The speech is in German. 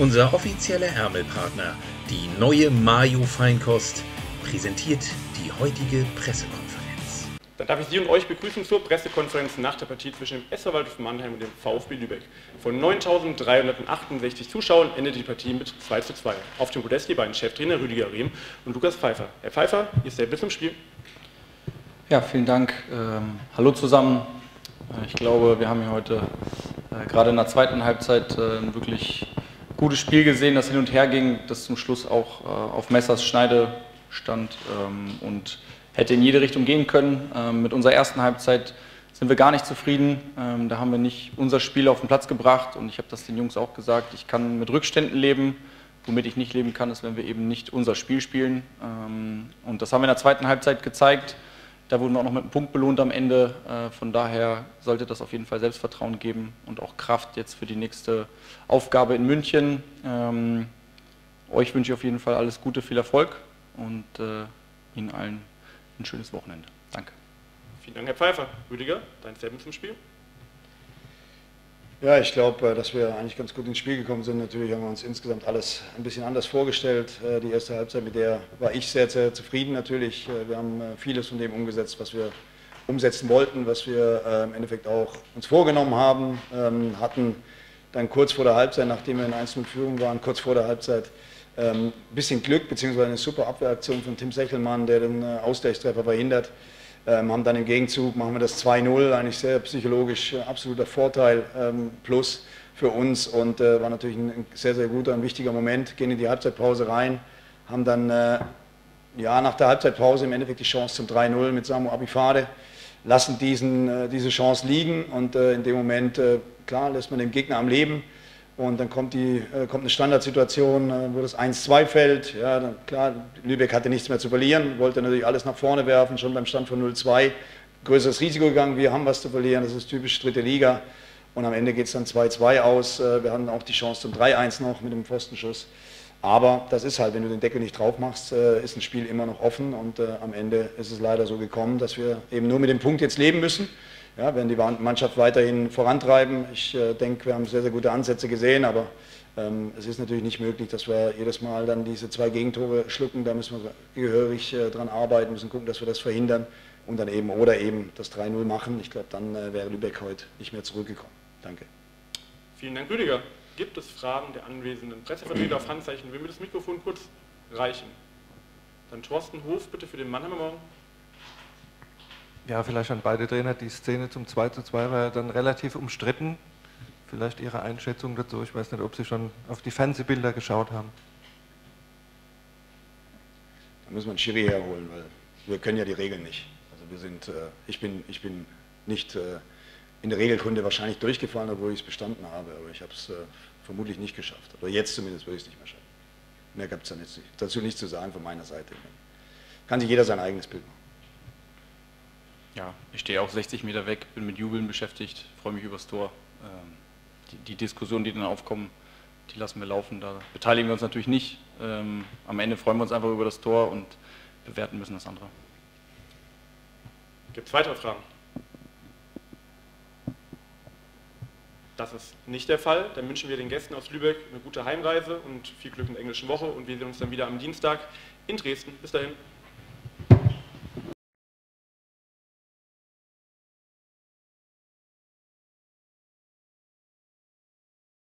Unser offizieller Ärmelpartner, die neue Mayo Feinkost, präsentiert die heutige Pressekonferenz. Dann darf ich Sie und euch begrüßen zur Pressekonferenz nach der Partie zwischen dem SV Waldhof Mannheim und dem VfB Lübeck. Von 9.368 Zuschauern endet die Partie mit 2 zu 2. Auf dem Podest die beiden Cheftrainer Rüdiger Rehm und Lukas Pfeiffer. Herr Pfeiffer, ist der bis zum Spiel? Ja, vielen Dank. Ähm, hallo zusammen. Ich glaube, wir haben hier heute äh, gerade in der zweiten Halbzeit äh, ein wirklich gutes Spiel gesehen, das hin und her ging, das zum Schluss auch äh, auf Messers Schneide stand ähm, und hätte in jede Richtung gehen können. Ähm, mit unserer ersten Halbzeit sind wir gar nicht zufrieden. Ähm, da haben wir nicht unser Spiel auf den Platz gebracht und ich habe das den Jungs auch gesagt, ich kann mit Rückständen leben. Womit ich nicht leben kann, ist, wenn wir eben nicht unser Spiel spielen. Ähm, und das haben wir in der zweiten Halbzeit gezeigt. Da wurden wir auch noch mit einem Punkt belohnt am Ende. Äh, von daher sollte das auf jeden Fall Selbstvertrauen geben und auch Kraft jetzt für die nächste Aufgabe in München. Ähm, euch wünsche ich auf jeden Fall alles Gute, viel Erfolg und äh, Ihnen allen ein schönes Wochenende. Danke. Vielen Dank, Herr Pfeiffer. Rüdiger, dein Statement zum Spiel? Ja, ich glaube, äh, dass wir eigentlich ganz gut ins Spiel gekommen sind. Natürlich haben wir uns insgesamt alles ein bisschen anders vorgestellt. Äh, die erste Halbzeit, mit der war ich sehr, sehr zufrieden natürlich. Äh, wir haben vieles von dem umgesetzt, was wir umsetzen wollten, was wir im Endeffekt auch uns vorgenommen haben. Ähm, hatten dann kurz vor der Halbzeit, nachdem wir in 1-0 Führung waren, kurz vor der Halbzeit ein ähm, bisschen Glück, beziehungsweise eine super Abwehraktion von Tim Sechelmann, der den Ausgleichstreffer verhindert. Ähm, haben dann im Gegenzug, machen wir das 2-0, eigentlich sehr psychologisch äh, absoluter Vorteil ähm, plus für uns und äh, war natürlich ein sehr, sehr guter und wichtiger Moment. Gehen in die Halbzeitpause rein, haben dann äh, ja, nach der Halbzeitpause im Endeffekt die Chance zum 3-0 mit Samu Abifade, lassen diesen, äh, diese Chance liegen und äh, in dem Moment, äh, klar, lässt man den Gegner am Leben und dann kommt, die, äh, kommt eine Standardsituation, äh, wo das 1-2 fällt. Ja, dann, klar, Lübeck hatte nichts mehr zu verlieren, wollte natürlich alles nach vorne werfen, schon beim Stand von 0-2. Größeres Risiko gegangen, wir haben was zu verlieren, das ist typisch dritte Liga. Und am Ende geht es dann 2-2 aus. Äh, wir hatten auch die Chance zum 3-1 noch mit dem Pfostenschuss. Aber das ist halt, wenn du den Deckel nicht drauf machst, ist ein Spiel immer noch offen. Und am Ende ist es leider so gekommen, dass wir eben nur mit dem Punkt jetzt leben müssen ja, werden die Mannschaft weiterhin vorantreiben. Ich äh, denke, wir haben sehr, sehr gute Ansätze gesehen, aber ähm, es ist natürlich nicht möglich, dass wir jedes Mal dann diese zwei Gegentore schlucken. Da müssen wir gehörig äh, dran arbeiten, müssen gucken, dass wir das verhindern und dann eben oder eben das 3-0 machen. Ich glaube, dann äh, wäre Lübeck heute nicht mehr zurückgekommen. Danke. Vielen Dank, Rüdiger. Gibt es Fragen der anwesenden Pressevertreter auf Handzeichen? Will mir das Mikrofon kurz reichen? Dann Thorsten Hof, bitte für den Mannheimer Morgen. Ja, vielleicht an beide Trainer. Die Szene zum 2 zu 2 war ja dann relativ umstritten. Vielleicht Ihre Einschätzung dazu. Ich weiß nicht, ob Sie schon auf die Fernsehbilder geschaut haben. Da müssen wir einen Schiri herholen, weil wir können ja die Regeln nicht. Also wir sind, äh, ich, bin, ich bin nicht äh, in der Regelkunde wahrscheinlich durchgefallen, obwohl ich es bestanden habe, aber ich habe es äh, vermutlich nicht geschafft. Oder jetzt zumindest würde ich es nicht mehr schaffen. Mehr gab es dazu nichts zu sagen von meiner Seite. Kann sich jeder sein eigenes Bild machen ja, ich stehe auch 60 Meter weg, bin mit Jubeln beschäftigt, freue mich übers Tor. Ähm, die, die Diskussionen, die dann aufkommen, die lassen wir laufen. Da beteiligen wir uns natürlich nicht. Ähm, am Ende freuen wir uns einfach über das Tor und bewerten müssen das andere. Gibt es weitere Fragen? Das ist nicht der Fall. Dann wünschen wir den Gästen aus Lübeck eine gute Heimreise und viel Glück in der englischen Woche und wir sehen uns dann wieder am Dienstag in Dresden. Bis dahin.